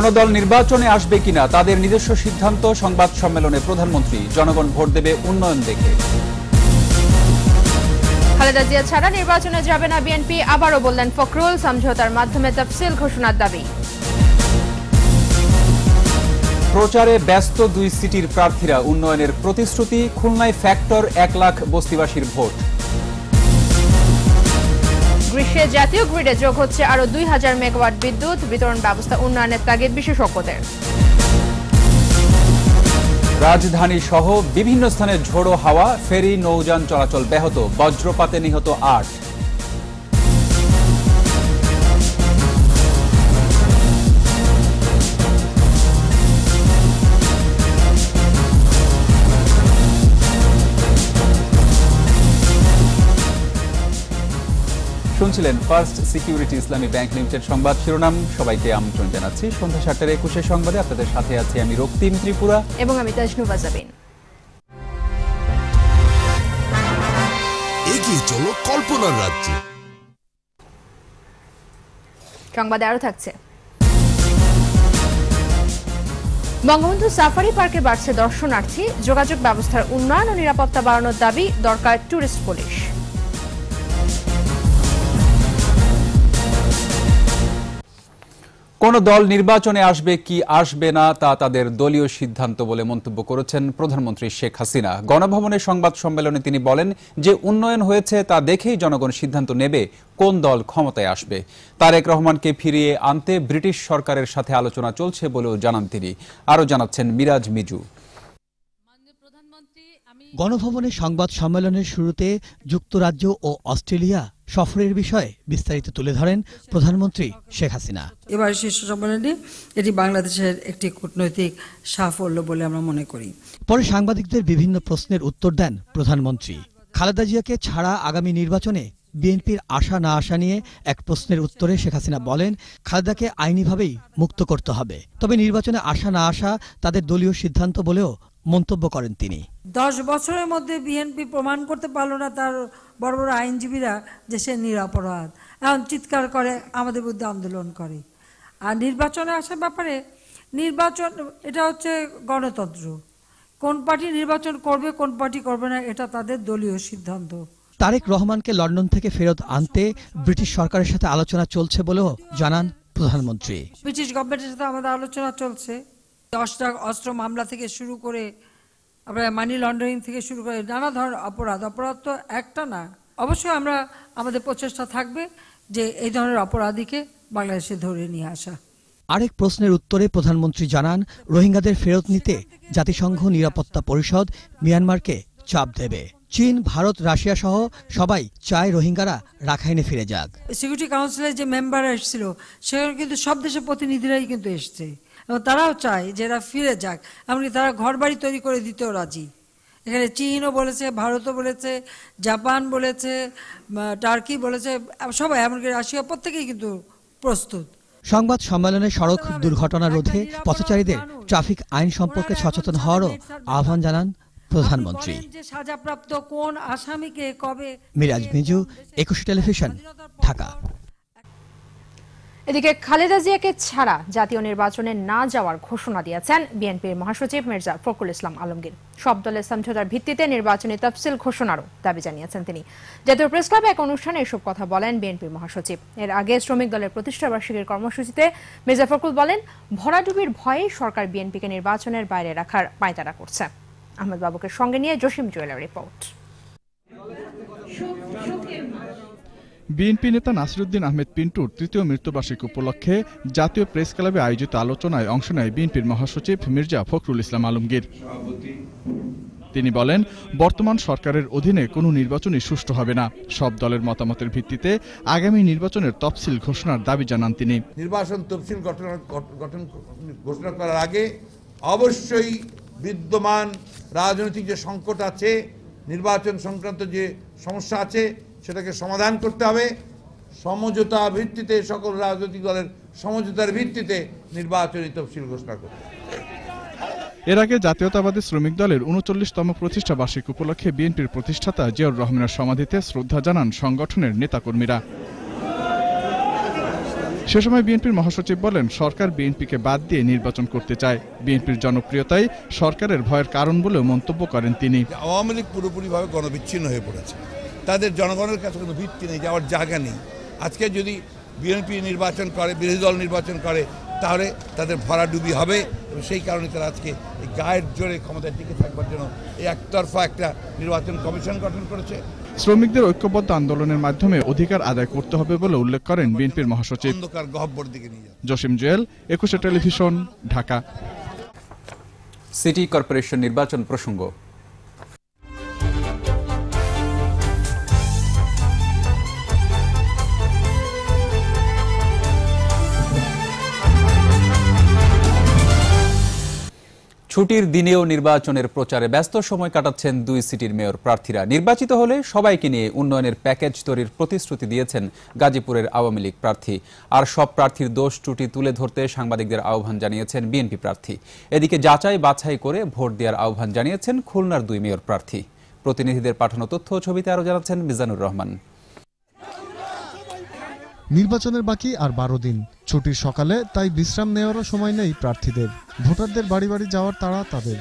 কোন দল নির্বাচনে আসবে কিনা তাদের নিজস্ব সিদ্ধান্ত সংবাদ সম্মেলনে প্রধানমন্ত্রী জনগণ ভোট দেবে উন্নয়ন দেখে। খালেদা জিয়া ছাড়া নির্বাচনে যাবে না বিএনপি আবারও বললেন ফখরুল সমঝোতার মাধ্যমে তফসিল ঘোষণার দাবি। প্রচারে ব্যস্ত দুই সিটির প্রার্থীরা উন্নয়নের প্রতিশ্রুতি খুলনায় ফ্যাক্টর এক লাখ বস্তিবাসীর ভোট। গ্রীষ্মে জাতীয় গ্রিডে যোগ হচ্ছে আরও দুই হাজার মেগাওয়াট বিদ্যুৎ, বিতরণ ব্যবস্থা, উন্নয়নের তাগিদ বিশেষজ্ঞদের। রাজধানী সহ বিভিন্ন স্থানে ঝোড়ো হাওয়া, ফেরি, নৌযান চলাচল ব্যাহত, বজ্রপাতে নিহত আট। শুনছিলেন First Security Islami Bank Limited সংবাদ শিরোনাম। সবাইকে আমন্ত্রণ জানাচ্ছি। সন্ধ্যা সাতটার একুশে সংবাদে আপনাদের সাথে আছি আমি রক্তিম ত্রিপুরা। এবং আমি তাজনুবা জাবিন এগিয়ে চলো কল্পনার রাজ্যে। সংবাদে আরও থাকছে। বঙ্গবন্ধু সাফারি পার্কে বাড়ছে দর্শনার্থী যোগাযোগ ব্যবস্থার উন্নয়ন ও নিরাপত্তা বাড়ানোর দাবি দরকার ট্যুরিস্ট পুলিশ। কোন দল নির্বাচনে আসবে, কি আসবে না, তা তাদের দলীয় সিদ্ধান্ত বলে মন্তব্য করেছেন প্রধানমন্ত্রী শেখ হাসিনা। গণভবনে সংবাদ সম্মেলনে তিনি বলেন যে উন্নয়ন হয়েছে তা দেখেই জনগণ সিদ্ধান্ত নেবে কোন দল ক্ষমতায় আসবে। তারেক রহমানকে ফিরিয়ে আনতে ব্রিটিশ সরকারের সাথে আলোচনা চলছে বলেও জানান তিনি। আরও জানাচ্ছেন মিরাজ মিজু। গণভবনের সংবাদ সম্মেলনের শুরুতে যুক্তরাজ্য ও অস্ট্রেলিয়া সফরের বিষয়ে বিস্তারিত তুলে ধরেন প্রধানমন্ত্রী শেখ হাসিনা। এবার শীর্ষ সম্মেলনে এটি বাংলাদেশের একটি কূটনৈতিক সাফল্য বলে আমরা মনে করি। পরে সাংবাদিকদের বিভিন্ন প্রশ্নের উত্তর দেন প্রধানমন্ত্রী। খালেদা জিয়াকে ছাড়া আগামী নির্বাচনে বিএনপির আশা না আসা নিয়ে এক প্রশ্নের উত্তরে শেখ হাসিনা বলেন খালেদাকে আইনিভাবেই মুক্ত করতে হবে। তবে নির্বাচনে আসা না আসা তাদের দলীয় সিদ্ধান্ত বলেও মন্তব্য করেন তিনি। দশ বছরের মধ্যে বিএনপি প্রমাণ করতে পারল না তার বড় বড় আইনজীবীরা যে সে নিরাপরাধ। এখন চিৎকার করে আমাদের বিরুদ্ধে আন্দোলন করে। আর নির্বাচনে আসার ব্যাপারে নির্বাচন এটা হচ্ছে গণতন্ত্র। কোন পার্টি নির্বাচন করবে কোন পার্টি করবে না এটা তাদের দলীয় সিদ্ধান্ত। তারেক রহমানকে লন্ডন থেকে ফেরত আনতে ব্রিটিশ সরকারের সাথে আলোচনা চলছে বলেও জানান প্রধানমন্ত্রী। ব্রিটিশ গভর্নমেন্টের সাথে আমাদের আলোচনা চলছে। দশটা অস্ত্র মামলা থেকে শুরু করে আমরা মানি লন্ডারিং থেকে শুরু করে নানা ধরনের অপরাধ। অপরাধ তো একটা না। অবশ্যই আমরা আমাদের প্রচেষ্টা থাকবে যে এই ধরনের অপরাধীকে বাংলাদেশে ধরে নিয়ে আসা। আরেক প্রশ্নের উত্তরে প্রধানমন্ত্রী জানান রোহিঙ্গাদের ফেরত নিতে জাতিসংঘ নিরাপত্তা পরিষদ মিয়ানমারকে চাপ দেবে। চীন ভারত রাশিয়া সহ সবাই চায় রোহিঙ্গারা রাখাইনে ফিরে যাক। সিকিউরিটি কাউন্সিলের যে মেম্বার এসেছিল সেখানে কিন্তু সব দেশের প্রতিনিধিরাই কিন্তু এসছে। এবং তারাও চায় যে এরা ফিরে যাক। এমনকি তারা ঘর বাড়ি তৈরি করে দিতেও রাজি। এখানে চীনও বলেছে ভারতও বলেছে জাপান বলেছে টার্কি বলেছে সবাই এমনকি রাশিয়া প্রত্যেকেই কিন্তু প্রস্তুত। সংবাদ সম্মেলনে সড়ক দুর্ঘটনা রোধে পথচারীদের ট্রাফিক আইন সম্পর্কে সচেতন হওয়ারও আহ্বান জানান প্রধানমন্ত্রী। সাজাপ্রাপ্ত কোন আসামিকে কবে মিরাজ মিজু একুশে টেলিভিশন ঢাকা। এদিকে খালেদা জিয়াকে ছাড়া জাতীয় নির্বাচনে না যাওয়ার ঘোষণা দিয়েছেন বিএনপির মহাসচিব মির্জা ফখরুল ইসলাম আলমগীর। সব দলের সমঝোতার ভিত্তিতে নির্বাচনী তফসিল ঘোষণারও দাবি জানিয়েছেন তিনি। জাতীয় প্রেস ক্লাবে এক অনুষ্ঠানে এসব কথা বলেন বিএনপির মহাসচিব। এর আগে শ্রমিক দলের প্রতিষ্ঠা বার্ষিকীর কর্মসূচিতে মির্জা ফখরুল বলেন, ভরাডুবির ভয়ে সরকার বিএনপিকে নির্বাচনের বাইরে রাখার পায়তারা করছে। আহমেদ বাবুকে সঙ্গে নিয়ে জসিম জুয়েলার রিপোর্ট। বিএনপি নেতা নাসিরুদ্দিন আহমেদ পিন্টুর তৃতীয় মৃত্যুবার্ষিকী উপলক্ষে জাতীয় প্রেস ক্লাবে আয়োজিত আলোচনায় অংশ নেয় বিএনপির মহাসচিব মির্জা ফখরুল ইসলাম আলমগীর। তিনি বলেন, বর্তমান সরকারের অধীনে কোনো নির্বাচনই সুষ্ঠু হবে না। সব দলের মতামতের ভিত্তিতে আগামী নির্বাচনের তফসিল ঘোষণার দাবি জানান তিনি। নির্বাচন তফসিল গঠন গঠন, ঘোষণা করার আগে অবশ্যই বিদ্যমান রাজনৈতিক যে সংকট আছে, নির্বাচন সংক্রান্ত যে সমস্যা আছে সেটাকে সমাধান করতে হবে। সমঝোতা ভিত্তিতে সকল রাজনৈতিক দলের সমঝোতার ভিত্তিতে নির্বাচনী তফসিল ঘোষণা করতে এর আগে জাতীয়তাবাদী শ্রমিক দলের উনচল্লিশতম প্রতিষ্ঠা বার্ষিক উপলক্ষে বিএনপির প্রতিষ্ঠাতা জিয়াউর রহমানের সমাধিতে শ্রদ্ধা জানান সংগঠনের নেতাকর্মীরা। সে সময় বিএনপির মহাসচিব বলেন সরকার বিএনপিকে বাদ দিয়ে নির্বাচন করতে চায়। বিএনপির জনপ্রিয়তাই সরকারের ভয়ের কারণ বলেও মন্তব্য করেন তিনি। আওয়ামী লীগ পুরোপুরিভাবে গণবিচ্ছিন্ন হয়ে পড়েছে। তাদের জনগণের কাছে কোনো ভিত্তি নেই যাওয়ার জায়গা নেই। আজকে যদি বিএনপি নির্বাচন করে বিরোধী দল নির্বাচন করে তাহলে তাদের ভরাডুবি হবে এবং সেই কারণে তারা আজকে এই গায়ের জোরে ক্ষমতায় টিকে থাকবার জন্য এই একতরফা একটা নির্বাচন কমিশন গঠন করেছে। শ্রমিকদের ঐক্যবদ্ধ আন্দোলনের মাধ্যমে অধিকার আদায় করতে হবে বলে উল্লেখ করেন বিএনপির মহাসচিব। অন্ধকার গহব্বর দিকে নিয়ে যাচ্ছে। Jasim Jewel Ekushey television Dhaka. City corporation নির্বাচন প্রসঙ্গ। ছুটির দিনেও নির্বাচনের প্রচারে ব্যস্ত সময় কাটাচ্ছেন দুই সিটির মেয়র প্রার্থীরা। নির্বাচিত হলে সবাইকে নিয়ে উন্নয়নের প্যাকেজ তৈরির প্রতিশ্রুতি দিয়েছেন গাজীপুরের আওয়ামী লীগ প্রার্থী। আর সব প্রার্থীর দোষ ত্রুটি তুলে ধরতে সাংবাদিকদের আহ্বান জানিয়েছেন বিএনপি প্রার্থী। এদিকে যাচাই বাছাই করে ভোট দেওয়ার আহ্বান জানিয়েছেন খুলনার দুই মেয়র প্রার্থী। প্রতিনিধিদের পাঠানো তথ্য ছবিতে আরও জানাচ্ছেন মিজানুর রহমান। নির্বাচনের বাকি আর বারো দিন। ছুটির সকালে, তাই বিশ্রাম নেওয়ারও সময় নেই প্রার্থীদের। ভোটারদের বাড়ি বাড়ি যাওয়ার তাড়া তাদের।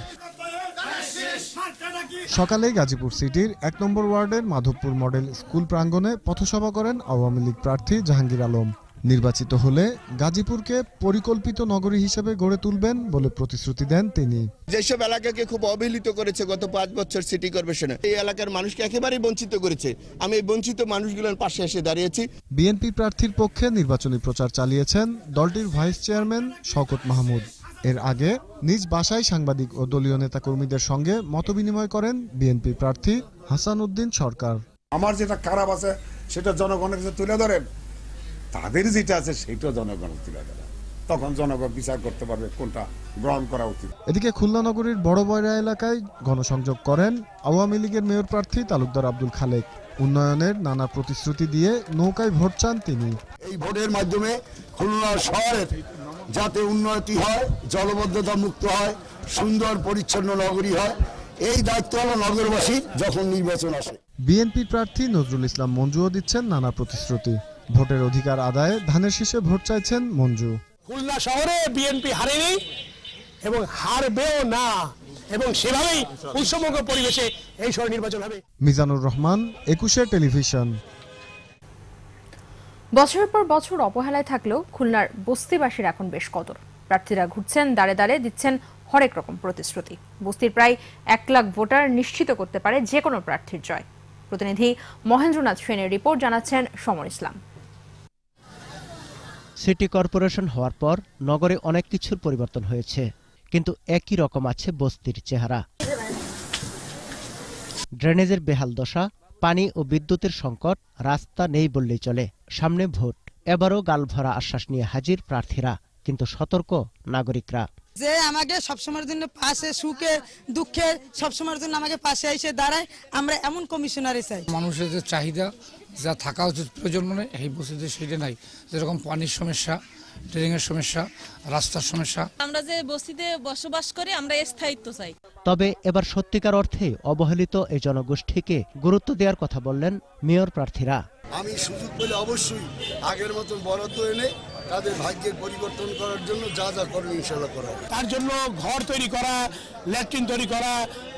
সকালে গাজীপুর সিটির এক নম্বর ওয়ার্ডের মাধবপুর মডেল স্কুল প্রাঙ্গণে পথসভা করেন আওয়ামী লীগ প্রার্থী জাহাঙ্গীর আলম। নির্বাচিত হলে গাজীপুরকে পরিকল্পিত নগরী হিসেবে গড়ে তুলবেন বলে প্রতিশ্রুতি দেন তিনি। যেসব এলাকাকে খুব অবহেলিত করেছে গত পাঁচ বছর সিটি কর্পোরেশনে এই এলাকার মানুষকে একেবারেই বঞ্চিত করেছে। আমি এই বঞ্চিত মানুষগুলোর পাশে এসে দাঁড়িয়েছি। বিএনপি প্রার্থীর পক্ষে নির্বাচনী প্রচার চালিয়েছেন দলটির ভাইস চেয়ারম্যান শওকত মাহমুদ। এর আগে নিজ বাসায় সাংবাদিক ও দলীয় নেতাকর্মীদের সঙ্গে মতবিনিময় করেন বিএনপি প্রার্থী হাসান উদ্দিন সরকার। আমার যেটা খারাপ আছে সেটা জনগণের কাছে তুলে ধরেন। তাদের যেটা আছে সেটাও জনগণের তুলে ধরেন তখন জনগণ বিচার করতে পারবে কোনটা গ্রহণ করা উচিত। এদিকে খুলনা নগরীর বড় বয়রা এলাকায় গণসংযোগ করেন আওয়ামী লীগের মেয়র প্রার্থী তালুকদার আব্দুল খালেক। উন্নয়নের নানা প্রতিশ্রুতি দিয়ে নৌকায় ভোট চান তিনি। এই ভোটের মাধ্যমে খুলনা শহরের যাতে উন্নতি হয় জলবদ্ধতা মুক্ত হয় সুন্দর পরিচ্ছন্ন নগরী হয় এই দায়িত্ব হলো নগরবাসী যখন নির্বাচন আসে। বিএনপি প্রার্থী নজরুল ইসলাম মঞ্জুও দিচ্ছেন নানা প্রতিশ্রুতি। ভোটের অধিকার আদায়ে ধানের শীষে ভোট চাইছেন মঞ্জু। খুলনা শহরে বিএনপি হারেনি এবং হারবেও না এবং সেভাবেই উৎসমগ্র পরিবেশে এই শহরে নির্বাচন হবে। মিজানুর রহমান একুশে টেলিভিশন। বছরের পর বছর অবহেলায় থাকলেও খুলনার বস্তিবাসীর এখন বেশ কদর। প্রার্থীরা ঘুরছেন দাঁড়ে দাঁড়ে দিচ্ছেন হরেক রকম প্রতিশ্রুতি। বস্তির প্রায় এক লাখ ভোটার নিশ্চিত করতে পারে যে কোনো প্রার্থীর জয়। প্রতিনিধি মহেন্দ্রনাথ সেনের রিপোর্ট জানাচ্ছেন সমর ইসলাম। সিটি কর্পোরেশন হওয়ার পর নগরে অনেক কিছুর পরিবর্তন হয়েছে, কিন্তু একই রকম আছে বস্তির চেহারা। ড্রেনেজের বেহাল দশা, পানি ও বিদ্যুতের সংকট, রাস্তা নেই বললেই চলে, সামনে ভোট। এবারও গালভরা আশ্বাস নিয়ে হাজির প্রার্থীরা, কিন্তু সতর্ক নাগরিকরা। যে আমাকে সবসময়ের জন্য পাশে সুখে দুঃখে সবসময়ের জন্য আমাকে পাশে এসে দাঁড়ায়। আমরা এমন কমিশনারে চাই। মানুষের যে চাহিদা যা থাকা উচিত প্রয়োজন মনে এই বস্তিতে সেটা নাই। যেরকম পানির সমস্যা ট্রেনিংয়ের সমস্যা রাস্তার সমস্যা। আমরা যে বস্তিতে বসবাস করি আমরা স্থায়িত্ব চাই। তবে এবার সত্যিকার অর্থে অবহেলিত এই জনগোষ্ঠীকে গুরুত্ব দেওয়ার কথা বললেন মেয়র প্রার্থীরা। আমি সুযোগ পেলে অবশ্যই আগের মতন বরাদ্দ এনে তাদের ভাগ্যের পরিবর্তন করার জন্য যা যা করবে ইনশাল্লাহ করা তার জন্য ঘর তৈরি করা ল্যাট্রিন তৈরি করা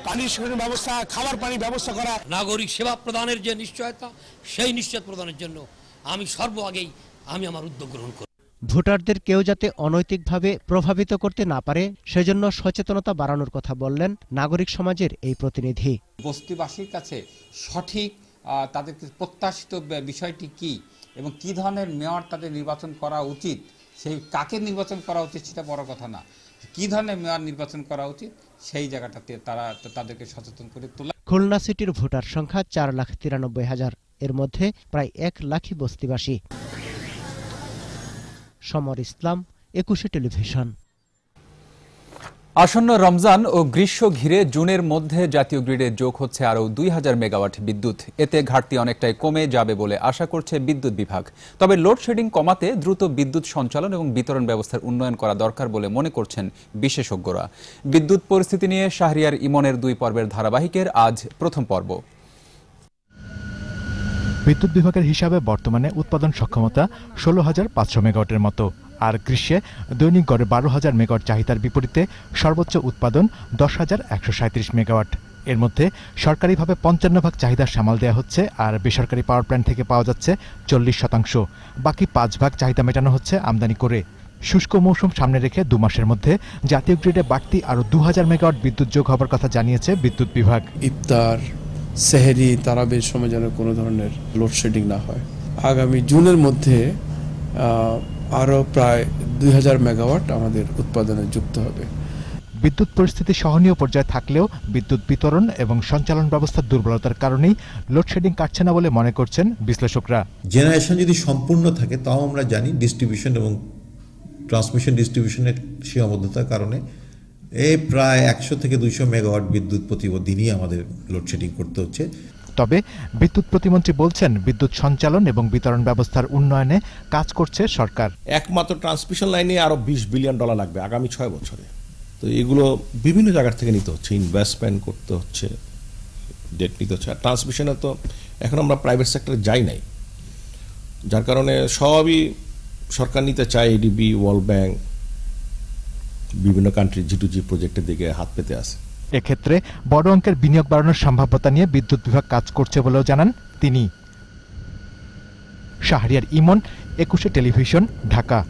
পানির সেচের ব্যবস্থা খাবার পানি ব্যবস্থা করা। নাগরিক সেবা প্রদানের যে নিশ্চয়তা সেই নিশ্চয়তা প্রদানের জন্য আমি সর্ব আগেই আমি আমার উদ্যোগ গ্রহণ করি। ভোটারদের কেউ যাতে অনৈতিকভাবে প্রভাবিত করতে না পারে সেজন্য সচেতনতা বাড়ানোর কথা বললেন নাগরিক সমাজের এই প্রতিনিধি। বস্তিবাসীর কাছে সঠিক আহ, তাদের প্রত্যাশিত বিষয়টি কি? এবং কি ধরনের মেয়র তাদের নির্বাচন করা উচিত, সেই কাকে নির্বাচন করা উচিত সেটা বড় কথা না। কি ধরনের মেয়র নির্বাচন করা উচিত, সেই জায়গাটাতে তারা তাদেরকে সচেতন করে তোলা। খুলনা সিটির ভোটার সংখ্যা চার লাখ তিরানব্বই হাজার। এর মধ্যে প্রায় এক লাখই বস্তিবাসী। সমর ইসলাম, একুশে টেলিভিশন। আসন্ন রমজান ও গ্রীষ্ম ঘিরে জুনের মধ্যে জাতীয় গ্রিডে যোগ হচ্ছে আরও দুই হাজার মেগাওয়াট বিদ্যুৎ। এতে ঘাটতি অনেকটাই কমে যাবে বলে আশা করছে বিদ্যুৎ বিভাগ। তবে লোডশেডিং কমাতে দ্রুত বিদ্যুৎ সঞ্চালন এবং বিতরণ ব্যবস্থার উন্নয়ন করা দরকার বলে মনে করছেন বিশেষজ্ঞরা। বিদ্যুৎ পরিস্থিতি নিয়ে শাহরিয়ার ইমনের দুই পর্বের ধারাবাহিকের আজ প্রথম পর্ব। বিদ্যুৎ বিভাগের হিসাবে বর্তমানে উৎপাদন সক্ষমতা ষোলো হাজার পাঁচশো মেগাওয়াটের মতো। আর গ্রীষ্মে দৈনিক গড়ে বারো হাজার মেগাওয়াট চাহিদার বিপরীতে সর্বোচ্চ উৎপাদন দশ হাজার একশো সাঁত্রিশ মেগাওয়াট। এর মধ্যে সরকারিভাবে পঞ্চান্ন ভাগ চাহিদার সামাল দেওয়া হচ্ছে আর বেসরকারি পাওয়ার প্ল্যান্ট থেকে পাওয়া যাচ্ছে চল্লিশ শতাংশ। বাকি পাঁচ ভাগ চাহিদা মেটানো হচ্ছে আমদানি করে। শুষ্ক মৌসুম সামনে রেখে দু মাসের মধ্যে জাতীয় গ্রিডে বাড়তি আরও দু হাজার মেগাওয়াট বিদ্যুৎ যোগ হবার কথা জানিয়েছে বিদ্যুৎ বিভাগ। ইফতার, সেহেরি, তারাবের সময় যেন কোনো ধরনের লোডশেডিং না হয়। আগামী জুনের মধ্যে আরও প্রায় দুই হাজার মেগাওয়াট আমাদের উৎপাদনে যুক্ত হবে। বিদ্যুৎ পরিস্থিতি সহনীয় পর্যায়ে থাকলেও বিদ্যুৎ বিতরণ এবং সঞ্চালন ব্যবস্থার দুর্বলতার কারণেই লোডশেডিং কাটছে না বলে মনে করছেন বিশ্লেষকরা। জেনারেশন যদি সম্পূর্ণ থাকে তাও আমরা জানি ডিস্ট্রিবিউশন এবং ট্রান্সমিশন ডিস্ট্রিবিউশনের সীমাবদ্ধতার কারণে এই প্রায় একশো থেকে দুইশো মেগাওয়াট বিদ্যুৎ প্রতি দিনই আমাদের লোডশেডিং করতে হচ্ছে। তবে বিদ্যুৎ প্রতিমন্ত্রী বলছেন বিদ্যুৎ সঞ্চালন এবং বিতরণ ব্যবস্থার উন্নয়নে কাজ করছে সরকার। একমাত্র ট্রান্সমিশন লাইনে আরও বিশ বিলিয়ন ডলার লাগবে আগামী ছয় বছরে। তো এগুলো বিভিন্ন জায়গার থেকে নিতে হচ্ছে ইনভেস্টমেন্ট করতে হচ্ছে ডেট নিতে হচ্ছে। আর ট্রান্সমিশনে তো এখন আমরা প্রাইভেট সেক্টরে যাই নাই। যার কারণে সবই সরকার নিতে চায় এডিবি ওয়ার্ল্ড ব্যাংক বিভিন্ন কান্ট্রি জি টু জি প্রজেক্টের দিকে হাত পেতে আছে এক্ষেত্রে বড় অঙ্কের বিনিয়োগ বাড়ানোর সম্ভাব্যতা নিয়ে বিদ্যুৎ বিভাগ কাজ করছে বলেও জানান তিনি। শাহরিয়ার ইমন, একুশে টেলিভিশন, ঢাকা।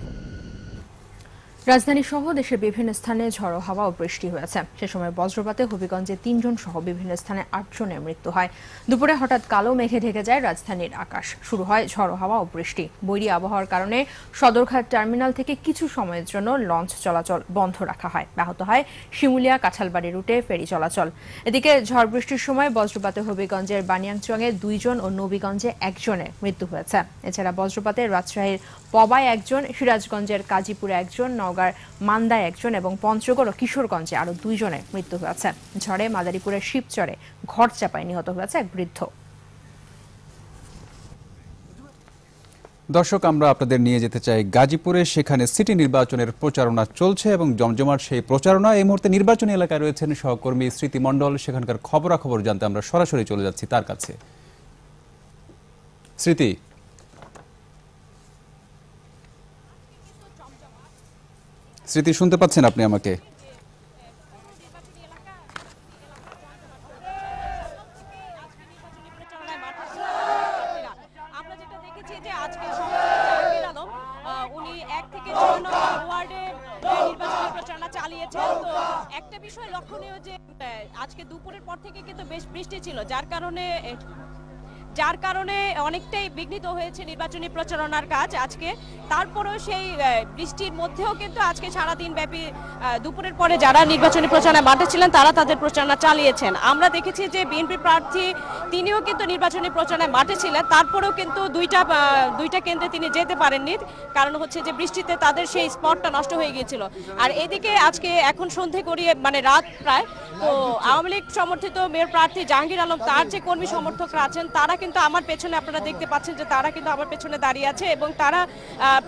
রাজধানী সহ দেশের বিভিন্ন স্থানে ঝড়ো হাওয়া ও বৃষ্টি হয়েছে। সে সময় বজ্রপাতে হবিগঞ্জে তিনজন সহ বিভিন্ন স্থানে আটজনের মৃত্যু হয়। দুপুরে হঠাৎ কালো মেঘে ঢেকে যায় রাজধানীর আকাশ। শুরু হয় ঝড়ো হাওয়া ও বৃষ্টি। বৈরী আবহাওয়ার কারণে সদরঘাট টার্মিনাল থেকে কিছু সময়ের জন্য লঞ্চ চলাচল বন্ধ রাখা হয়। ব্যাহত হয় শিমুলিয়া, কাঁঠালবাড়ি রুটে ফেরি চলাচল। এদিকে ঝড় বৃষ্টির সময় বজ্রপাতে হবিগঞ্জের বানিয়াংচংয়ে দুইজন ও নবীগঞ্জে একজনের মৃত্যু হয়েছে। এছাড়া বজ্রপাতে রাজশাহীর পবায় একজন, সিরাজগঞ্জের কাজীপুরে একজন, নওগাঁর মান্দায় একজন এবং পঞ্চগড় ও কিশোরগঞ্জে আরও দুইজনের মৃত্যু হয়েছে। ঝড়ে মাদারীপুরের শিবচরে ঘর চাপায় নিহত হয়েছে এক বৃদ্ধ। দর্শক, আমরা আপনাদের নিয়ে যেতে চাই গাজীপুরে। সেখানে সিটি নির্বাচনের প্রচারণা চলছে এবং জমজমাট সেই প্রচারণা এই মুহূর্তে নির্বাচনী এলাকায় রয়েছেন সহকর্মী স্মৃতি মণ্ডল। সেখানকার খবরাখবর জানতে আমরা সরাসরি চলে যাচ্ছি তার কাছে। স্মৃতি স্মৃতি শুনতে পাচ্ছেন আপনি আমাকে? একটা বিষয় লক্ষণীয় যে আজকে দুপুরের পর থেকে কিন্তু বেশ বৃষ্টি ছিল, যার কারণে যার কারণে অনেকটাই বিঘ্নিত হয়েছে নির্বাচনী প্রচারণার কাজ আজকে। তারপরেও সেই বৃষ্টির মধ্যেও কিন্তু আজকে সারাদিন ব্যাপী দুপুরের পরে যারা নির্বাচনী প্রচারণায় মাঠে ছিলেন, তারা তাদের প্রচারণা চালিয়েছেন। আমরা দেখেছি যে বিএনপি প্রার্থী তিনিও কিন্তু নির্বাচনী প্রচারণায় মাঠে ছিলেন। তারপরেও কিন্তু দুইটা দুইটা কেন্দ্রে তিনি যেতে পারেননি। কারণ হচ্ছে যে বৃষ্টিতে তাদের সেই স্পটটা নষ্ট হয়ে গিয়েছিল। আর এদিকে আজকে এখন সন্ধে করিয়ে মানে রাত প্রায়, তো আওয়ামী লীগ সমর্থিত মেয়র প্রার্থী জাহাঙ্গীর আলম, তার যে কর্মী সমর্থকরা আছেন, তারা কিন্তু আমার পেছনে আপনারা দেখতে পাচ্ছেন যে তারা কিন্তু আমার পেছনে দাঁড়িয়ে আছে এবং তারা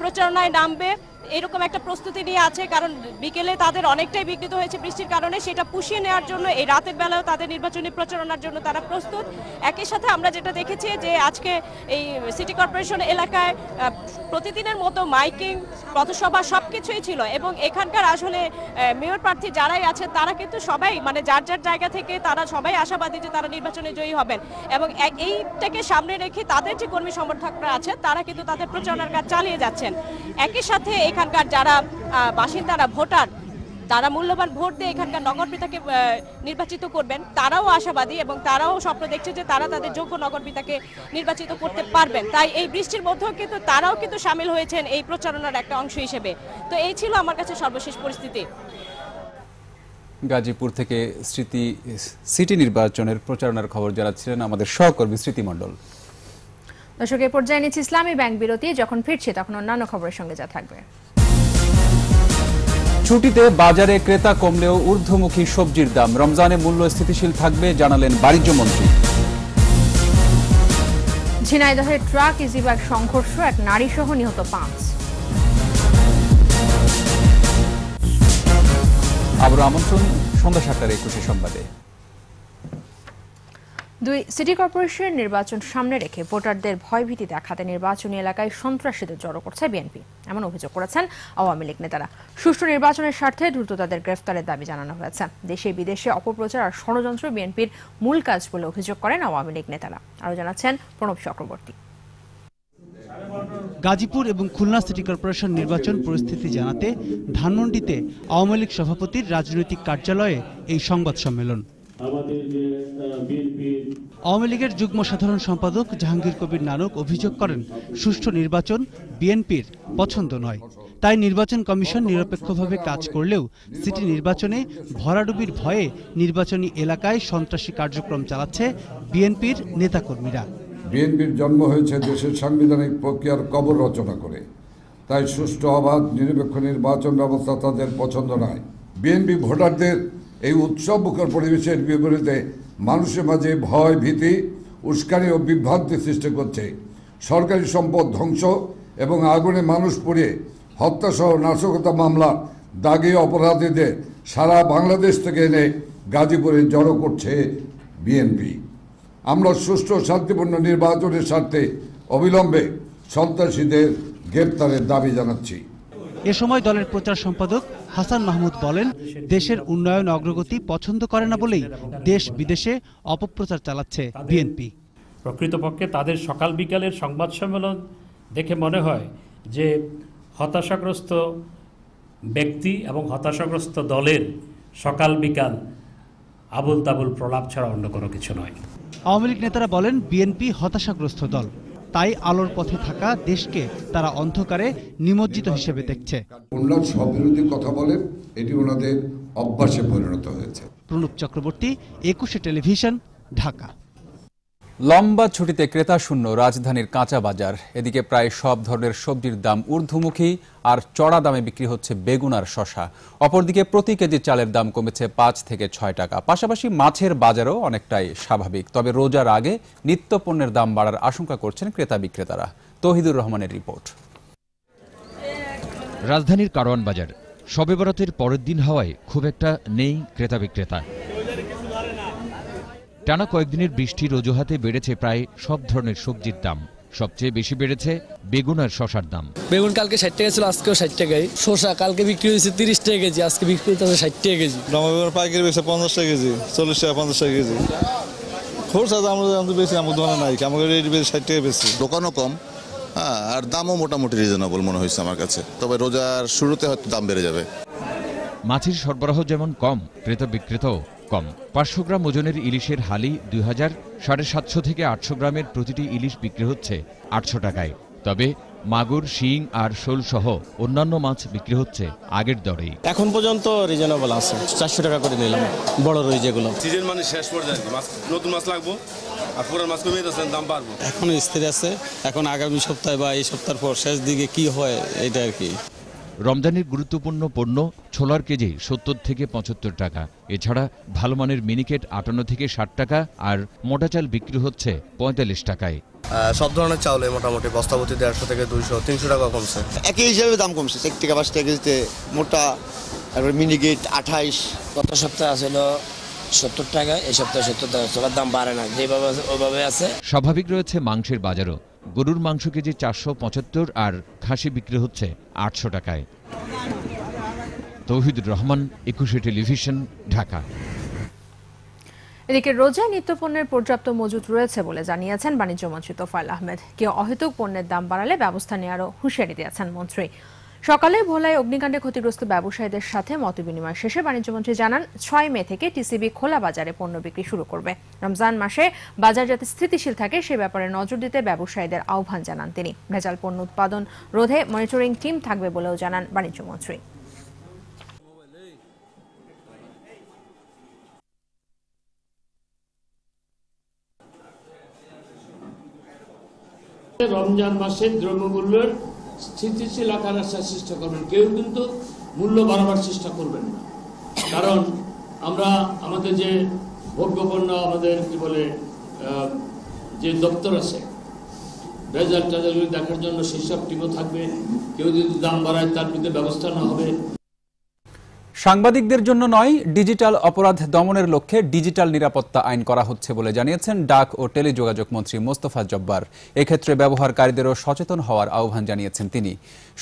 প্রচারণায় নামবে। এরকম একটা প্রস্তুতি নিয়ে আছে, কারণ বিকেলে তাদের অনেকটাই বিঘ্নিত হয়েছে বৃষ্টির কারণে, সেটা পুষিয়ে নেওয়ার জন্য, এই রাতের বেলাও তাদের নির্বাচনী প্রচারণার জন্য তারা প্রস্তুত। একই সাথে আমরা যেটা দেখেছি যে আজকে এই সিটি কর্পোরেশন এলাকায় প্রতিদিনের মতো মাইকিং, পথসভা সব কিছুই ছিল এবং এখানকার আসলে মেয়র প্রার্থী যারাই আছে তারা কিন্তু সবাই মানে যার যার জায়গা থেকে তারা সবাই আশাবাদী যে তারা নির্বাচনে জয়ী হবেন এবং এইটাকে সামনে রেখে তাদের যে কর্মী সমর্থকরা আছে তারা কিন্তু তাদের প্রচারণার কাজ চালিয়ে যাচ্ছেন। একই সাথে এখানকার যারা বাসিন্দারা, ভোটার তারা মূল্যবান ভোট দিয়ে এখানকার নগরপিতাকে নির্বাচিত করবেন তারাও আশাবাদী এবং তারাও স্বপ্ন দেখছে যে তারা তাদের যোগ্য নগরপিতাকে নির্বাচিত করতে পারবেন। তাই এই বৃষ্টির মধ্যেও কিন্তু তারাও কিন্তু সামিল হয়েছেন এই প্রচারণার একটা অংশ হিসেবে। তো এই ছিল আমার কাছে সর্বশেষ পরিস্থিতি। গাজীপুর থেকে স্মৃতি সিটি নির্বাচনের প্রচারণার খবর জানাচ্ছিলেন আমাদের সহকর্মী স্মৃতিমণ্ডল দর্শক এ পর্যায়ে নিচ্ছে ইসলামী ব্যাংক বিরতি যখন ফিরছি তখন অন্যান্য খবরের সঙ্গে যা থাকবে। ছুটিতে বাজারে ক্রেতা কমলেও ঊর্ধ্বমুখী সবজির দাম। রমজানে মূল্য স্থিতিশীল থাকবে জানালেন বাণিজ্য মন্ত্রী। ঝিনাইদহের ট্রাক ইজিবাগ সংঘর্ষ এক নারী সহ নিহত পাঁচ। আবার আমন্ত্রণ সন্ধ্যা সাতটার একুশে সংবাদে। দুই সিটি কর্পোরেশন নির্বাচন সামনে রেখে ভোটারদের ভয়ভীতি দেখাতে নির্বাচনী এলাকায় সন্ত্রাসীদের জড়ো করছে বিএনপি, এমন অভিযোগ করেছেন আওয়ামী লীগ নেতারা। সুষ্ঠু নির্বাচনের স্বার্থে দ্রুত তাদের গ্রেফতারের দাবি জানানো হয়েছে। দেশে বিদেশে অপপ্রচার আর ষড়যন্ত্র বিএনপির মূল কাজ বলে অভিযোগ করেন আওয়ামী লীগ নেতারা। আরও জানাচ্ছেন প্রণব চক্রবর্তী। গাজীপুর এবং খুলনা সিটি কর্পোরেশন নির্বাচন পরিস্থিতি জানাতে ধানমন্ডিতে আওয়ামী লীগ সভাপতির রাজনৈতিক কার্যালয়ে এই সংবাদ সম্মেলন। আওয়ামী লীগের যুগ্ম সাধারণ সম্পাদক জাহাঙ্গীর কবির নানক অভিযোগ করেন সুষ্ঠু নির্বাচন বিএনপির পছন্দ নয়। তাই নির্বাচন কমিশন নিরপেক্ষভাবে কাজ করলেও সিটি নির্বাচনে ভরাডুবির ভয়ে নির্বাচনী এলাকায় সন্ত্রাসী কার্যক্রম চালাচ্ছে বিএনপির নেতাকর্মীরা। বিএনপির জন্ম হয়েছে দেশের সাংবিধানিক প্রক্রিয়ার কবর রচনা করে। তাই সুষ্ঠু অবাধ নিরপেক্ষ নির্বাচন ব্যবস্থা তাদের পছন্দ নয়। বিএনপি ভোটারদের এই উৎসব মুখর পরিবেশের বিপরীতে মানুষের মাঝে ভয়, ভীতি, উস্কানি ও বিভ্রান্তি সৃষ্টি করছে। সরকারি সম্পদ ধ্বংস এবং আগুনে মানুষ পুড়িয়ে হত্যাসহ নাশকতা মামলা দাগি অপরাধীদের সারা বাংলাদেশ থেকে এনে গাজীপুরে জড়ো করছে বিএনপি। আমরা সুষ্ঠু শান্তিপূর্ণ নির্বাচনের স্বার্থে অবিলম্বে সন্ত্রাসীদের গ্রেপ্তারের দাবি জানাচ্ছি। এ সময় দলের প্রচার সম্পাদক হাসান মাহমুদ বলেন দেশের উন্নয়ন অগ্রগতি পছন্দ করে না বলেই দেশ বিদেশে অপপ্রচার চালাচ্ছে বিএনপি। প্রকৃতপক্ষে তাদের সকাল বিকালের সংবাদ সম্মেলন দেখে মনে হয় যে হতাশাগ্রস্ত ব্যক্তি এবং হতাশাগ্রস্ত দলের সকাল বিকাল আবুল তাবুল প্রলাপ ছাড়া অন্য কোনো কিছু নয়। আওয়ামী লীগ নেতারা বলেন বিএনপি হতাশাগ্রস্ত দল। তাই আলোর পথে থাকা দেশকে তারা অন্ধকারে নিমজ্জিত হিসেবে দেখছে। উন্নয়ন স্ববিরোধী কথা বলেন এটি ওনাদের অভ্যাসে পরিণত হয়েছে। প্রণব চক্রবর্তী একুশে টেলিভিশন ঢাকা। লম্বা ছুটিতে ক্রেতা শূন্য রাজধানীর কাঁচা বাজার। এদিকে প্রায় সব ধরনের সবজির দাম ঊর্ধ্বমুখী আর চড়া দামে বিক্রি হচ্ছে বেগুন আর শশা অপরদিকে প্রতি কেজি চালের দাম কমেছে পাঁচ থেকে ছয় টাকা। পাশাপাশি মাছের বাজারও অনেকটাই স্বাভাবিক, তবে রোজার আগে নিত্য পণ্যের দাম বাড়ার আশঙ্কা করছেন ক্রেতা বিক্রেতারা। তহিদুর রহমানের রিপোর্ট। রাজধানীর কারওয়ান বাজার। শবে বরাতের পরের দিন হওয়ায় খুব একটা নেই ক্রেতা বিক্রেতা। টানা কয়েকদিনের বৃষ্টির অজুহাতে বেড়েছে প্রায় সব ধরনের সবজির দাম। সবচেয়ে বেশি বেড়েছে বেগুন আর শশার দাম। বেগুন কালকে ষাট টাকা ছিল আজকেও ষাট টাকায়। শসা কালকে বিক্রি হয়েছে তিরিশ টাকা কেজি আজকে বিক্রি হচ্ছে ষাট টাকা কেজি। টমেটোর পাইকারি বেশি পঞ্চাশ টাকা কেজি চল্লিশ টাকা পঞ্চাশ টাকা কেজি। খরচা দাম আমরা বেশি আমার দোকানে নাই আমাকে রেট বেশি ষাট টাকা বেশি। দোকানও কম। হ্যাঁ আর দামও মোটামুটি রিজনেবল মনে হয়েছে আমার কাছে। তবে রোজার শুরুতে হয়তো দাম বেড়ে যাবে। মাছের সরবরাহ যেমন কম ক্রেতা বিক্রেতাও কম। পাঁচশো গ্রাম ওজনের ইলিশের হালি দুই হাজার সাড়ে সাতশো থেকে আটশো গ্রামের প্রতিটি ইলিশ বিক্রি হচ্ছে আটশো টাকায়। তবে মাগুর শিং আর শোল সহ অন্যান্য মাছ বিক্রি হচ্ছে আগের দরেই। এখন পর্যন্ত রিজনেবল আছে। চারশো টাকা করে নিলাম বড় রই যেগুলো। সিজন মানে শেষ পর্যায়ে মাছ নতুন মাছ লাগবো আর পুরান মাছ কমে যাচ্ছে দাম বাড়বো। এখন স্থির আছে। এখন আগামী সপ্তাহে বা এই সপ্তাহের পর শেষ দিকে কি হয় এটা আর কি। রমজানের গুরুত্বপূর্ণ পণ্য ছোলার কেজি সত্তর থেকে পঁচাত্তর টাকা। এছাড়া ভালো মানের মিনিকেট আটান্ন থেকে ষাট টাকা আর মোটা চাল বিক্রি হচ্ছে পঁয়তাল্লিশ টাকায়। সব ধরনের চাউলে মোটামুটি বস্তাপতি দেড়শো থেকে দুইশো তিনশো টাকা কমছে। একই হিসাবে দাম কমছে এক টাকা পাঁচ টাকা কেজিতে মোটা তারপর মিনিকেট আঠাইশ। গত সপ্তাহে আসলে সত্তর টাকা এই সপ্তাহে সত্তর টাকা ছোলার দাম বাড়ে না যেভাবে আছে ওইভাবে আছে। স্বাভাবিক রয়েছে মাংসের বাজারও। গরুর মাংস কেজি চারশো পঁচাত্তর আর খাসি বিক্রি হচ্ছে আটশো টাকায়। তৌহিদুর রহমান, একুশে টেলিভিশন, ঢাকা। এদিকে রোজায় নিত্য পণ্যের পর্যাপ্ত মজুত রয়েছে বলে জানিয়েছেন বাণিজ্য মন্ত্রী তোফায়েল আহমেদ। কেউ অহেতুক পণ্যের দাম বাড়ালে ব্যবস্থা নেওয়ারও হুঁশিয়ারি দিয়েছেন মন্ত্রী। সকালে ভোলায় অগ্নিকাণ্ডে ক্ষতিগ্রস্ত ব্যবসায়ীদের সাথে মতবিনিময় শেষে বাণিজ্যমন্ত্রী জানান, ছয় মে থেকে টিসিবি খোলা বাজারে পণ্য বিক্রি শুরু করবে। রমজান মাসে বাজার যাতে স্থিতিশীল থাকে, সে ব্যাপারে নজর দিতে ব্যবসায়ীদের আহ্বান জানান তিনি। ভেজাল পণ্য উৎপাদন রোধে মনিটরিং টিম থাকবে বলেও জানান বাণিজ্যমন্ত্রী রমজান মাসে দ্রব্যমূল্যের স্থিতিশীল আকার আসার চেষ্টা করবেন। কেউ কিন্তু মূল্য বাড়াবার চেষ্টা করবেন না। কারণ আমরা আমাদের যে ভোগ্যপণ্য, আমাদের কি বলে যে দপ্তর আছে রেজাল্ট টেজাল্ট দেখার জন্য সেই সব টিমও থাকবে। কেউ যদি দাম বাড়ায়, তার বিরুদ্ধে ব্যবস্থা না হবে। সাংবাদিকদের জন্য নয়, ডিজিটাল অপরাধ দমনের লক্ষ্যে ডিজিটাল নিরাপত্তা আইন করা হচ্ছে বলে জানিয়েছেন ডাক ও টেলিযোগাযোগ মন্ত্রী মোস্তফা জব্বার। এক্ষেত্রে ব্যবহারকারীদেরও সচেতন হওয়ার আহ্বান জানিয়েছেন তিনি।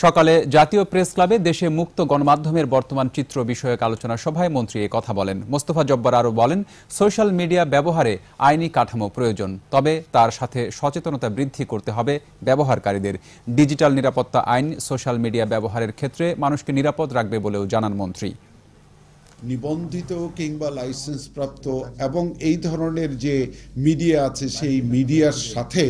সকালে জাতীয় প্রেস ক্লাবে দেশে মুক্ত গণমাধ্যমের বর্তমান চিত্র বিষয়ক আলোচনা সভায় মন্ত্রী এ কথা বলেন। মোস্তফা জব্বার আরও বলেন, সোশ্যাল মিডিয়া ব্যবহারে আইনি কাঠামো প্রয়োজন, তবে তার সাথে সচেতনতা বৃদ্ধি করতে হবে ব্যবহারকারীদের। ডিজিটাল নিরাপত্তা আইন সোশ্যাল মিডিয়া ব্যবহারের ক্ষেত্রে মানুষকে নিরাপদ রাখবে বলেও জানান মন্ত্রী। নিবন্ধিত কিংবা লাইসেন্স প্রাপ্ত এবং এই ধরনের যে মিডিয়া আছে, সেই মিডিয়ার সাথে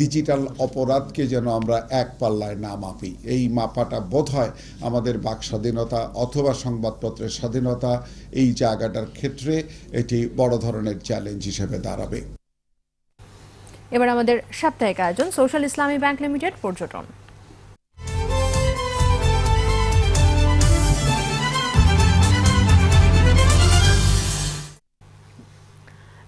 ডিজিটাল অপরাধকে যেন আমরা এক পাল্লায় না মাপি। এই মাপাটা বোধ হয় আমাদের বাক স্বাধীনতা অথবা সংবাদপত্রের স্বাধীনতা এই জায়গাটার ক্ষেত্রে এটি বড় ধরনের চ্যালেঞ্জ হিসেবে দাঁড়াবে। এবার আমাদের সাপ্তাহিক আয়োজন, সোশ্যাল ইসলামী ব্যাংক লিমিটেড পর্যটন।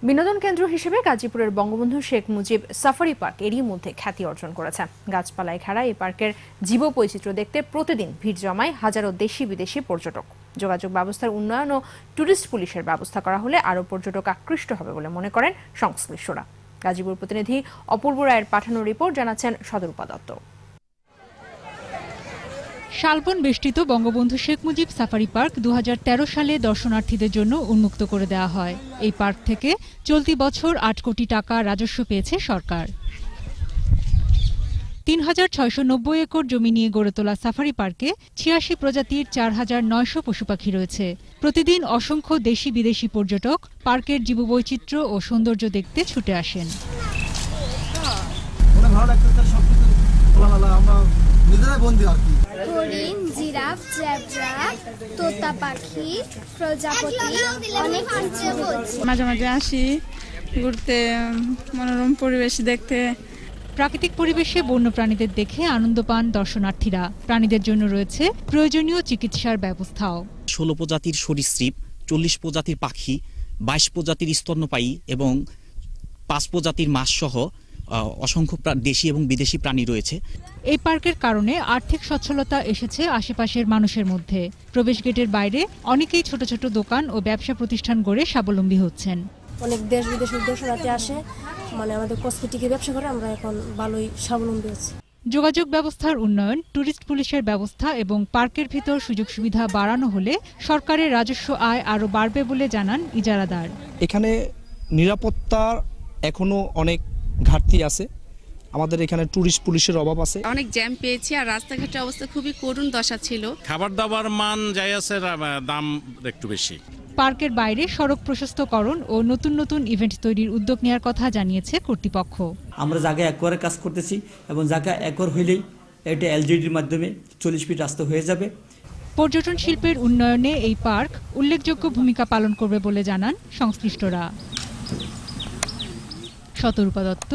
বিনোদন কেন্দ্র হিসেবে গাজীপুরের বঙ্গবন্ধু শেখ মুজিব সাফারি পার্ক এরই মধ্যে খ্যাতি অর্জন করেছে। গাছপালায় ঘেরা এই পার্কের জীব বৈচিত্র্য দেখতে প্রতিদিন ভিড় জমায় হাজারো দেশি বিদেশি পর্যটক। যোগাযোগ ব্যবস্থার উন্নয়ন ও ট্যুরিস্ট পুলিশের ব্যবস্থা করা হলে আরও পর্যটক আকৃষ্ট হবে বলে মনে করেন সংশ্লিষ্টরা। গাজীপুর প্রতিনিধি অপূর্ব রায়ের পাঠানো রিপোর্ট জানাচ্ছেন সদর দত্ত শালবন বেষ্টিত বঙ্গবন্ধু শেখ মুজিব সাফারি পার্ক দু হাজার তেরো সালে দর্শনার্থীদের জন্য উন্মুক্ত করে দেওয়া হয়। এই পার্ক থেকে চলতি বছর আট কোটি টাকা রাজস্ব পেয়েছে সরকার। তিন হাজার ছয়শো নব্বই একর জমি নিয়ে গড়ে তোলা সাফারি পার্কে ছিয়াশি প্রজাতির চার হাজার নয়শো পশু পাখি রয়েছে। প্রতিদিন অসংখ্য দেশি বিদেশি পর্যটক পার্কের জীববৈচিত্র্য ও সৌন্দর্য দেখতে ছুটে আসেন। হরিণ জিরাফ জেব্রা তোতা পাখি প্রজাপতি অনেক মাঝে মাঝে আসি ঘুরতে মনোরম পরিবেশ দেখতে। প্রাকৃতিক পরিবেশে বন্য প্রাণীদের দেখে আনন্দ পান দর্শনার্থীরা। প্রাণীদের জন্য রয়েছে প্রয়োজনীয় চিকিৎসার ব্যবস্থাও। ষোলো প্রজাতির সরীসৃপ চল্লিশ প্রজাতির পাখি বাইশ প্রজাতির স্তন্যপায়ী এবং পাঁচ প্রজাতির মাছ সহ অসংখ্য দেশি এবং বিদেশি প্রাণী রয়েছে। এই পার্কের কারণে আর্থিক সচ্ছলতা এসেছে আশেপাশের মানুষের মধ্যে। প্রবেশ গেটের বাইরে অনেকেই ছোট ছোট দোকান ও ব্যবসা প্রতিষ্ঠান গড়ে স্বাবলম্বী হচ্ছেন। অনেক দেশ বিদেশের দর্শনার্থী আসে মানে আমাদের কসমেটিকের ব্যবসা করে আমরা এখন ভালোই স্বাবলম্বী হচ্ছি। যোগাযোগ ব্যবস্থার উন্নয়ন ট্যুরিস্ট পুলিশের ব্যবস্থা এবং পার্কের ভিতর সুযোগ সুবিধা বাড়ানো হলে সরকারের রাজস্ব আয় আরও বাড়বে বলে জানান ইজারাদার। এখানে নিরাপত্তার এখনও অনেক ঘাটতি আছে। আমাদের এখানে ট্যুরিস্ট পুলিশের অভাব আছে। অনেক জ্যাম পেয়েছি আর রাস্তাঘাটের অবস্থা খুবই করুণ দশা ছিল। খাবার দাবার মান যাই আছে দাম একটু বেশি। পার্কের বাইরে সড়ক প্রশস্তকরণ ও নতুন নতুন ইভেন্ট তৈরির উদ্যোগ নেওয়ার কথা জানিয়েছে কর্তৃপক্ষ। আমরা জায়গায় একরে কাজ করতেছি এবং জায়গা একর হইলেই এটা এলজিডির মাধ্যমে চল্লিশ ফিট রাস্তা হয়ে যাবে। পর্যটন শিল্পের উন্নয়নে এই পার্ক উল্লেখযোগ্য ভূমিকা পালন করবে বলে জানান সংশ্লিষ্টরা। শতরূপা দত্ত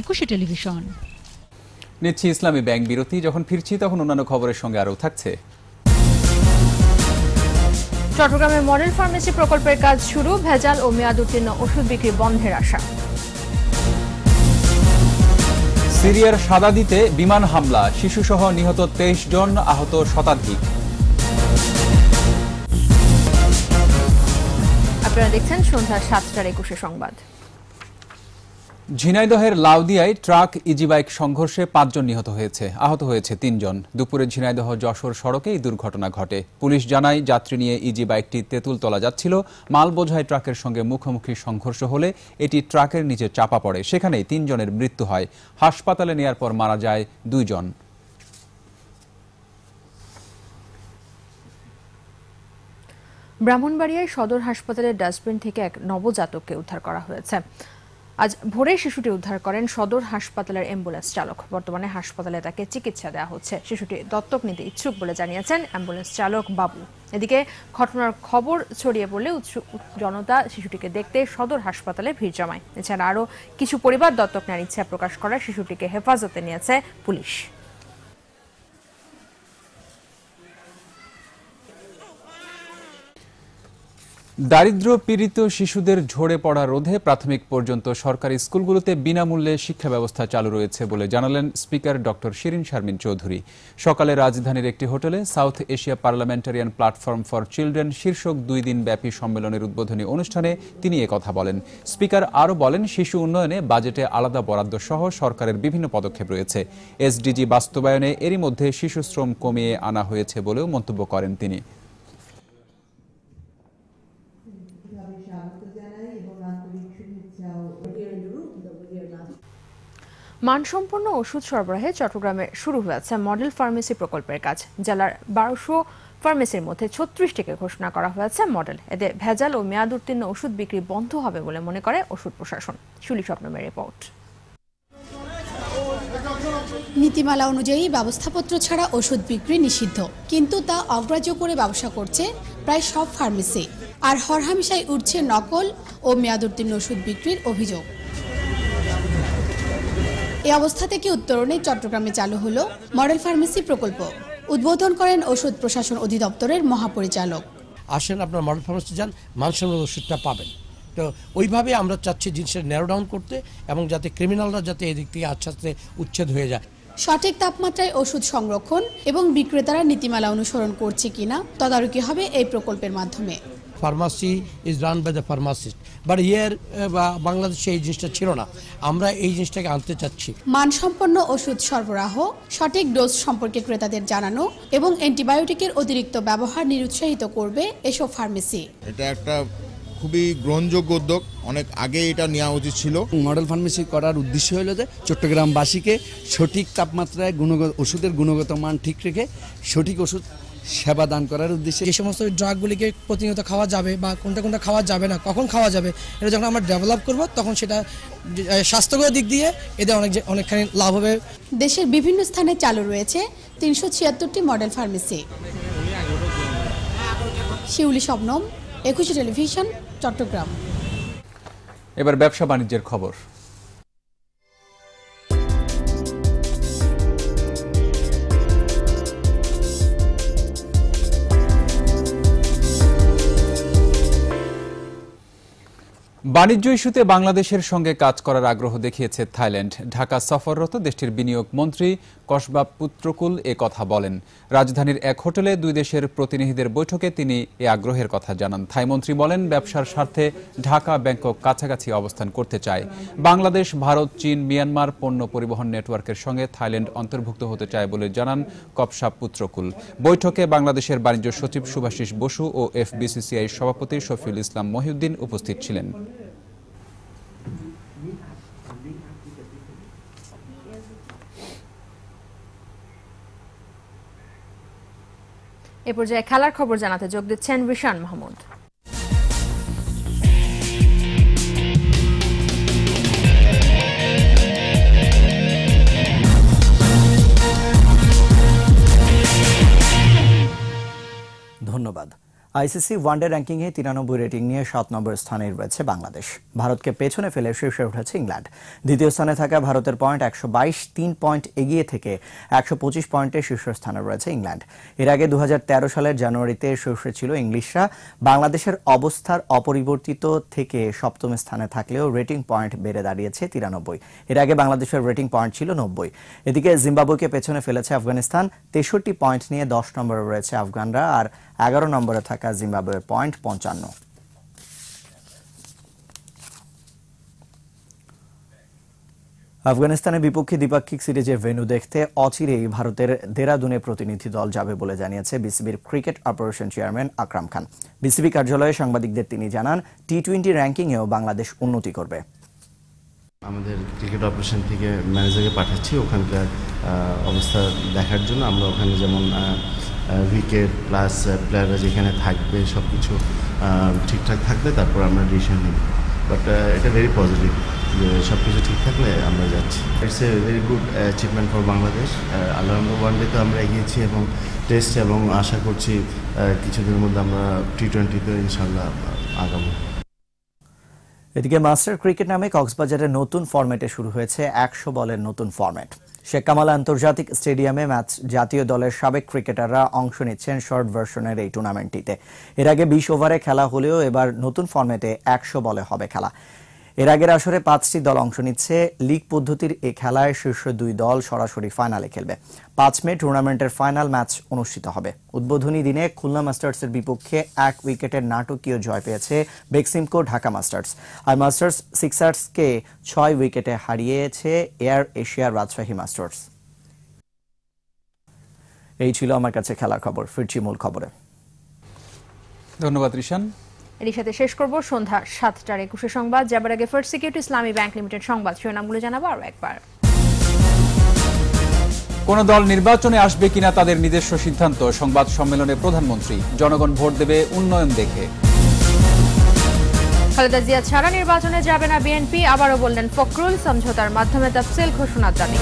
একুশে টেলিভিশন। নিচ্ছি ইসলামী ব্যাংক বিরতি যখন ফিরছি তখন অন্যান্য খবরের সঙ্গে আরও থাকছে। চট্টগ্রামের মডেল ফার্মেসি প্রকল্পের কাজ শুরু ভেজাল ও মেয়াদ উত্তীর্ণ ওষুধ বিক্রি বন্ধের আশা। সিরিয়ার সাদাদিতে বিমান হামলা শিশুসহ নিহত তেইশ জন আহত শতাধিক। আপনারা দেখছেন সন্ধ্যা সাতটার একুশে সংবাদ। ঝিনাইদহের লাউদিয়ায় ট্রাক ইজিবাইক সংঘর্ষে পাঁচজন নিহত হয়েছে। আহত হয়েছে তিনজন। দুপুরে ঝিনাইদহ যশোর সড়কে এই দুর্ঘটনা ঘটে। পুলিশ জানায়, যাত্রী নিয়ে ইজি বাইকটি তেঁতুলতলা যাচ্ছিল। মাল বোঝাই ট্রাকের সঙ্গে মুখোমুখি সংঘর্ষ হলে এটি ট্রাকের নিচে চাপা পড়ে। সেখানেই তিনজনের মৃত্যু হয়। হাসপাতালে নেয়ার পর মারা যায় দুইজন। ব্রাহ্মণবাড়িয়ায় সদর হাসপাতালের ডাস্টবিন থেকে এক নবজাতককে উদ্ধার করা হয়েছে। আজ ভোরে শিশুটি উদ্ধার করেন সদর হাসপাতালের অ্যাম্বুলেন্স চালক। বর্তমানে হাসপাতালে তাকে চিকিৎসা দেওয়া হচ্ছে। শিশুটি দত্তক নিতে ইচ্ছুক বলে জানিয়েছেন অ্যাম্বুলেন্স চালক বাবু। এদিকে ঘটনার খবর ছড়িয়ে পড়লে জনতা শিশুটিকে দেখতে সদর হাসপাতালে ভিড় জমায়। এছাড়া আরও কিছু পরিবার দত্তক নেওয়ার ইচ্ছা প্রকাশ করা শিশুটিকে হেফাজতে নিয়েছে পুলিশ। দারিদ্র পীড়িত শিশুদের ঝরে পড়া রোধে প্রাথমিক পর্যন্ত সরকারি স্কুলগুলোতে বিনামূল্যে শিক্ষা ব্যবস্থা চালু রয়েছে বলে জানালেন স্পিকার ডক্টর শিরিন শারমিন চৌধুরী। সকালে রাজধানীর একটি হোটেলে South Asia Parliamentarian Platform for Children শীর্ষক দুই দিন ব্যাপী সম্মেলনের উদ্বোধনী অনুষ্ঠানে তিনি কথা বলেন। স্পিকার আরও বলেন, শিশু উন্নয়নে বাজেটে আলাদা বরাদ্দ সহ সরকারের বিভিন্ন পদক্ষেপ রয়েছে। এসডিজি বাস্তবায়নে এরই মধ্যে শিশু শ্রম কমিয়ে আনা হয়েছে বলেও মন্তব্য করেন তিনি। মানসম্পন্ন ওষুধ সরবরাহে চট্টগ্রামে শুরু হয়েছে মডেল ফার্মেসি প্রকল্পের কাজ, জেলার বারোশো ফার্মেসির মধ্যে ছত্রিশটিকে ঘোষণা করা হয়েছে মডেল। এতে ভেজাল ও মেয়াদ উত্তীর্ণ ওষুধ বিক্রি বন্ধ হবে বলে মনে করে ওষুধ প্রশাসন। শুলি স্বপ্নমের রিপোর্ট। নীতিমালা অনুযায়ী ব্যবস্থাপত্র ছাড়া ওষুধ বিক্রি নিষিদ্ধ। কিন্তু তা অগ্রাহ্য করে ব্যবসা করছে প্রায় সব ফার্মেসি। আর হরহামেশাই উঠছে নকল ও মেয়াদোত্তীর্ণ ওষুধ বিক্রির অভিযোগ। এই অবস্থা থেকে উত্তরণে চট্টগ্রামে চালু হলো মডেল ফার্মেসি প্রকল্প। উদ্বোধন করেন ওষুধ প্রশাসন অধিদপ্তরের মহাপরিচালক। আসেন আপনার মডেল ফার্মেসি যান মানসম্মত ওষুধটা পাবেন। তো ওইভাবে আমরা চাচ্ছি জিনিসটা ন্যারো ডাউন করতে এবং যাতে ক্রিমিনালরা যাতে এদিক থেকে আস্তে আস্তে উচ্ছেদ হয়ে যায়। সঠিক তাপমাত্রায় ওষুধ সংরক্ষণ এবং বিক্রেতারা নীতিমালা অনুসরণ করছে কিনা তদারকি হবে এই প্রকল্পের মাধ্যমে। Pharmacy is run by the pharmacist but here বা বাংলাদেশে এই জিনিসটা ছিল না। আমরা এই জিনিসটাকে আনতে চাচ্ছি। মানসম্পন্ন ওষুধ সরবরাহ সঠিক ডোজ সম্পর্কে ক্রেতাদের জানানো এবং অ্যান্টিবায়োটিকের অতিরিক্ত ব্যবহার নিরুৎসাহিত করবে এসব ফার্মেসি এটা একটা খুবই গ্রহণযোগ্য উদ্যোগ। অনেক আগে এটা নেওয়া উচিত ছিল। মডেল ফার্মেসি করার উদ্দেশ্য হলো যে চট্টগ্রামবাসীকে সঠিক তাপমাত্রায় গুণগত ওষুধের গুণগত মান ঠিক রেখে সঠিক ওষুধ সেবা দান করার উদ্দেশ্যে। যে সমস্ত ড্রাগগুলিকে প্রতিনিয়ত খাওয়া যাবে বা কোনটা কোনটা খাওয়া যাবে না কখন খাওয়া যাবে এটা যখন আমরা ডেভেলপ করব তখন সেটা স্বাস্থ্যকর দিক দিয়ে এদের অনেক অনেকখানি লাভ হবে। দেশের বিভিন্ন স্থানে চালু রয়েছে তিনশো ছিয়াত্তরটি model pharmacy. Shiuli Shabnam Ekushey Television Chattogram. এবার ব্যবসা বাণিজ্যের খবর। বাণিজ্য ইস্যুতে বাংলাদেশের সঙ্গে কাজ করার আগ্রহ দেখিয়েছে থাইল্যান্ড। ঢাকা সফররত দেশটির বিনিয়োগ মন্ত্রী কসবা পুত্রকুল এ কথা বলেন। রাজধানীর এক হোটেলে দুই দেশের প্রতিনিধিদের বৈঠকে তিনি এ আগ্রহের কথা জানান। থাই মন্ত্রী বলেন, ব্যবসার স্বার্থে ঢাকা, ব্যাংকক কাছাকাছি অবস্থান করতে চায়। বাংলাদেশ, ভারত, চীন, মিয়ানমার পণ্য পরিবহন নেটওয়ার্কের সঙ্গে থাইল্যান্ড অন্তর্ভুক্ত হতে চায় বলে জানান কপসা পুত্রকুল। বৈঠকে বাংলাদেশের বাণিজ্য সচিব সুভাষিস বসু ও এফবিসিসিআই সভাপতি শফিউল ইসলাম মহিউদ্দিন উপস্থিত ছিলেন। এ পর্যায়ে খেলার খবর জানাতে যোগ দিচ্ছেন রিশান মাহমুদ। ধন্যবাদ। আইসিসি ওয়ানডে র্যাঙ্কিংয়ে তিরানব্বই রেটিং নিয়ে সাত নম্বর স্থানে রয়েছে বাংলাদেশ। ভারতকে পেছনে ফেলে শীর্ষে উঠেছে ইংল্যান্ড। দ্বিতীয় স্থানে থাকা ভারতের পয়েন্ট একশো বাইশ, তিন পয়েন্ট এগিয়ে থেকে একশো পঁচিশ পয়েন্টে শীর্ষস্থানে রয়েছে ইংল্যান্ড। এর আগে দু হাজার তেরো সালের জানুয়ারিতে শীর্ষে ছিল ইংলিশরা। বাংলাদেশের অবস্থার অপরিবর্তিত থেকে সপ্তম স্থানে থাকলেও রেটিং পয়েন্ট বেড়ে দাঁড়িয়েছে তিরানব্বই। এর আগে বাংলাদেশের রেটিং পয়েন্ট ছিল নব্বই। এদিকে জিম্বাবুকে পেছনে ফেলেছে আফগানিস্তান। তেষট্টি পয়েন্ট নিয়ে দশ নম্বরে রয়েছে আফগানরা। আর এগারো নম্বরে থাকা জিম্বাবুয়ের পয়েন্ট পঞ্চান্ন। আফগানিস্তানের বিপক্ষে দ্বিপাক্ষিক সিরিজের ভেন্যু দেখতে অচিরেই ভারতের দেরাদুনে প্রতিনিধি দল যাবে বলে জানিয়েছে বিসিবির cricket operation chairman Akram Khan. BCB কার্যালয়ে সাংবাদিকদের তিনি জানান টি টোয়েন্টি র্যাঙ্কিংয়েও বাংলাদেশ উন্নতি করবে। আমাদের ক্রিকেট অপারেশন থেকে ম্যানেজারকে পাঠাচ্ছি, ওখানকার অবস্থা দেখার জন্য। আমরা ওখানে যেমন উইকেট প্লাস প্লেয়াররা যেখানে থাকবে সব কিছু ঠিকঠাক থাকলে তারপর আমরা ডিসিশন নিই বাট এটা ভেরি পজিটিভ যে সব কিছু ঠিক থাকলে আমরা যাচ্ছি। It's a very good achievement for Bangladesh আল্লাহ ওয়ান তো আমরা এগিয়েছি এবং টেস্ট এবং আশা করছি কিছুদিনের মধ্যে আমরা টি টোয়েন্টিতে ইনশাল্লাহ আগামী এদিকে মাস্টার ক্রিকেট নামে কক্সবাজারের নতুন ফরম্যাটে শুরু হয়েছে একশো বলের নতুন ফরম্যাট শেখ কামাল আন্তর্জাতিক স্টেডিয়ামে ম্যাচ জাতীয় দলের সাবেক ক্রিকেটাররা অংশ নিচ্ছেন শর্ট ভার্সনের এই টুর্নামেন্টটিতে। এর আগে বিশ ওভারে খেলা হলেও এবার নতুন ফর্মেটে একশো বলে হবে খেলা। এর আগের আসরে পাঁচটি দল অংশ নিচ্ছে। লিগ পদ্ধতির এ খেলায় শীর্ষ দুই দল সরাসরি ফাইনালে খেলবে। পাঁচ মে টুর্নামেন্টের ফাইনাল ম্যাচ অনুষ্ঠিত হবে। উদ্বোধনী দিনে খুলনা মাস্টার্সের বিপক্ষে এক উইকেটের নাটকীয় জয় পেয়েছে বেক্সিমকো ঢাকা মাস্টার্স। আর মাস্টার্স সিক্সার্সকে ছয় উইকেটে হারিয়েছে এয়ার এশিয়ার রাজশাহী মাস্টার্স। এই ছিল আমার কাছে খেলার খবর। ফিরছি মূল খবরে। ধন্যবাদ, রিশান। এর সাথে শেষ করব সন্ধ্যা সাতটার একুশে সংবাদ। যাবার আগে First Security Islami Bank Limited সংবাদ শিরোনামগুলো জানাব আরও একবার। কোন দল নির্বাচনে আসবে কিনা তাদের নিজস্ব সিদ্ধান্ত? সংবাদ সম্মেলনে প্রধানমন্ত্রী জনগণ ভোট দেবে উন্নয়ন দেখে। খালেদা জিয়া ছাড়া নির্বাচনে যাবে না বিএনপি আবারও বললেন ফখরুল সমঝোতার মাধ্যমে তফসিল ঘোষণার দাবি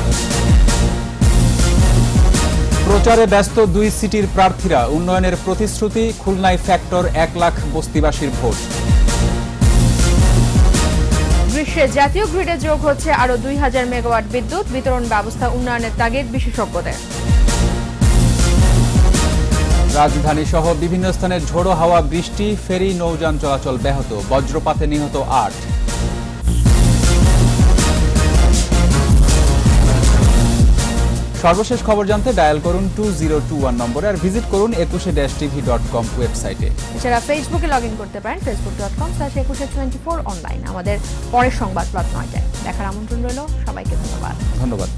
প্রচারে ব্যস্ত দুই সিটির প্রার্থীরা উন্নয়নের প্রতিশ্রুতি খুলনায় ফ্যাক্টর এক লাখ বস্তিবাসীর ভোট। গ্রীষ্মে জাতীয় গ্রিডে যোগ হচ্ছে আরও দুই হাজার মেগাওয়াট বিদ্যুৎ বিতরণ ব্যবস্থা উন্নয়নের তাগিদ বিশেষজ্ঞদের। রাজধানী সহ বিভিন্ন স্থানে ঝোড়ো হাওয়া বৃষ্টি ফেরি নৌযান চলাচল ব্যাহত বজ্রপাতে নিহত আট। সর্বশেষ খবর জানতে ডায়াল করুন টু জিরো টু ওয়ান নম্বরে আর ভিজিট করুন একুশে ড্যাশ টিভি ডট কম ওয়েবসাইটে। এছাড়া ফেসবুকে লগ ইন করতে পারেন Facebook dot com slash Ekushey twenty four online. আমাদের পরের সংবাদ রাত নয়টায়। দেখার আমন্ত্রণ রইল সবাইকে ধন্যবাদ। ধন্যবাদ।